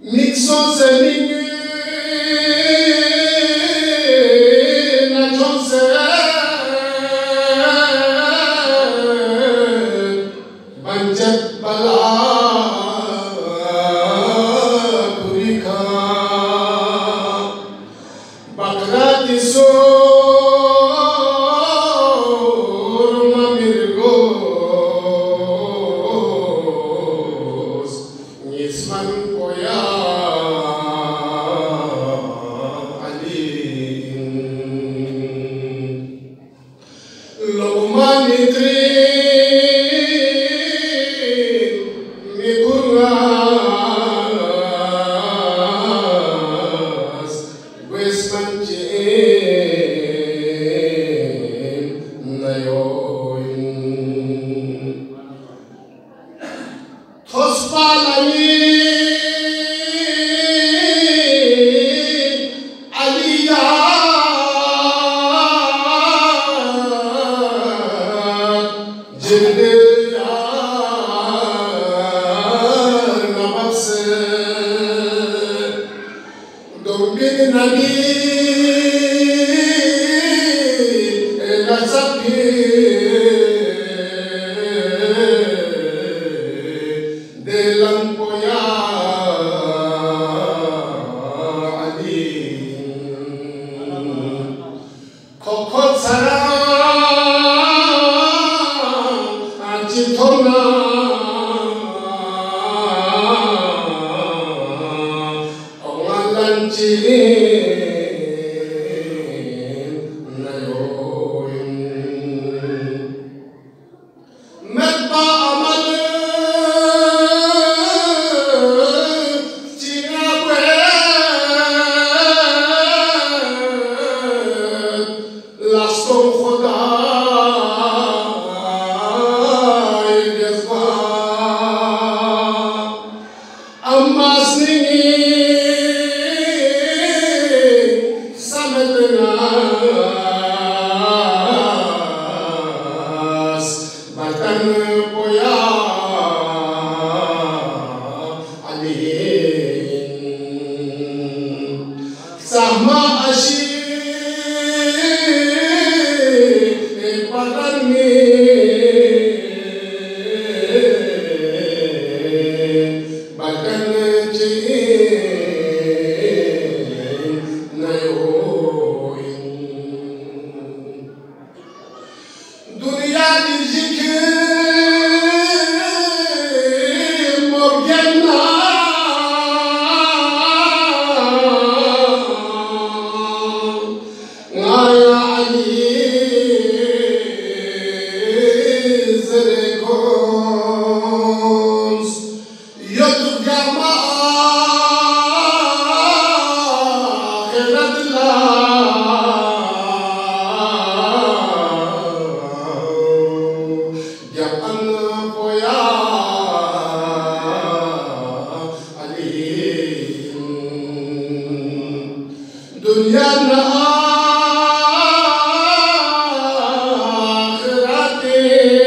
Nixon, c'est minuit. Vatana Jaya Amen.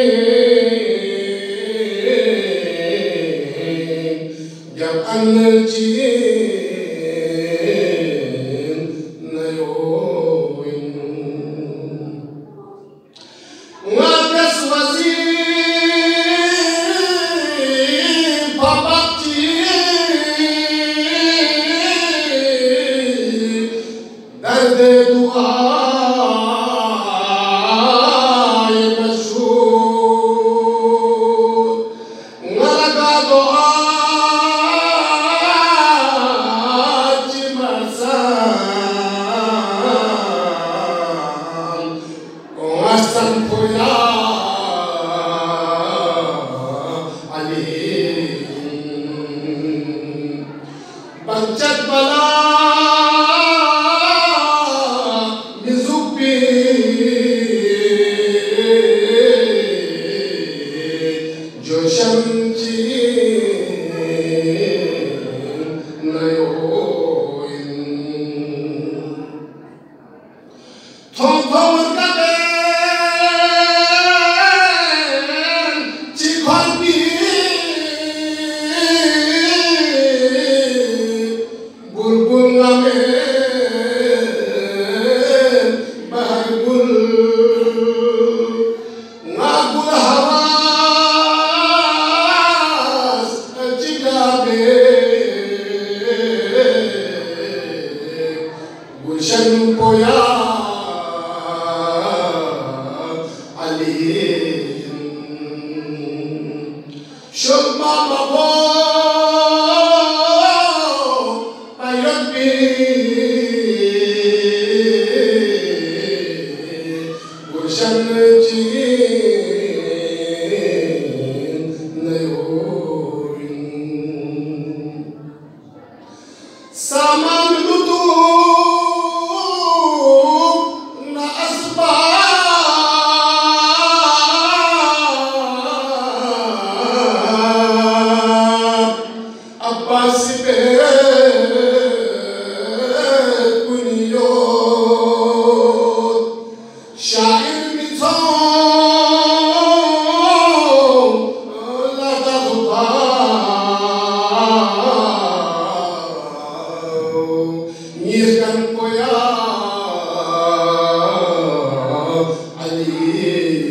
Hey.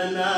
And I.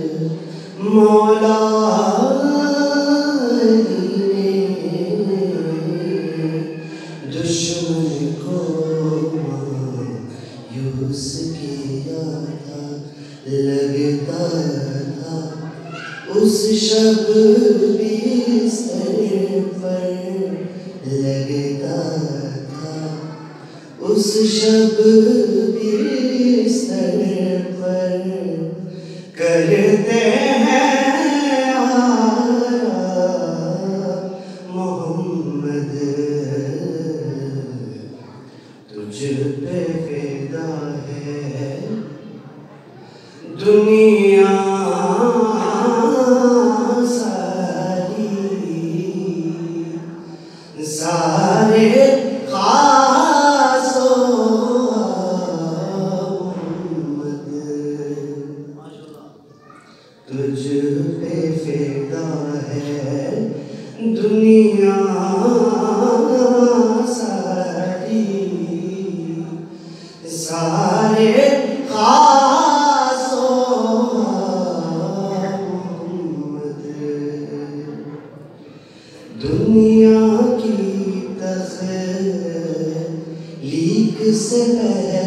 you said that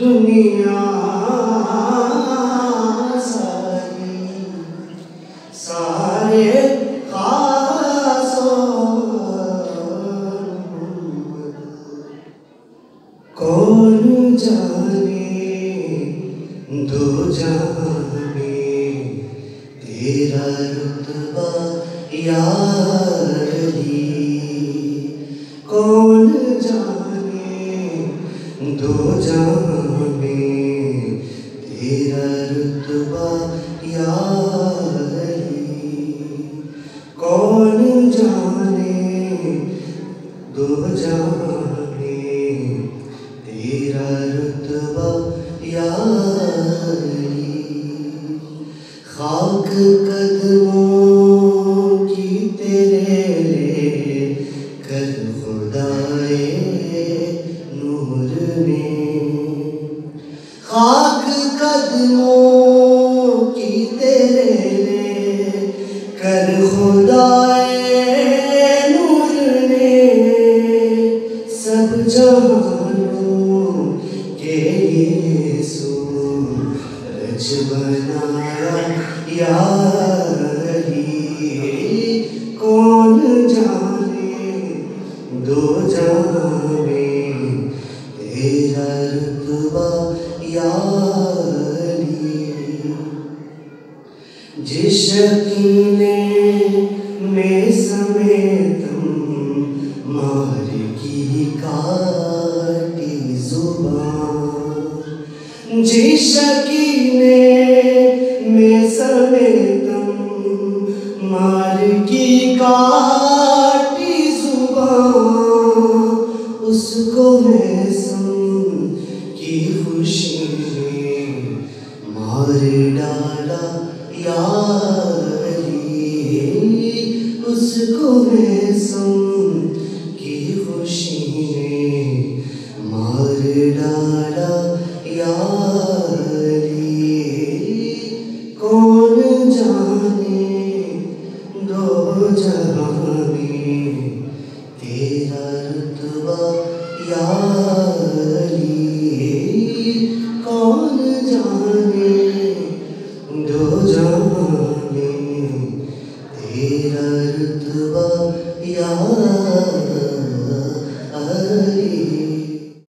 duniya में समेतम मार की काटी सुबह उसको मैं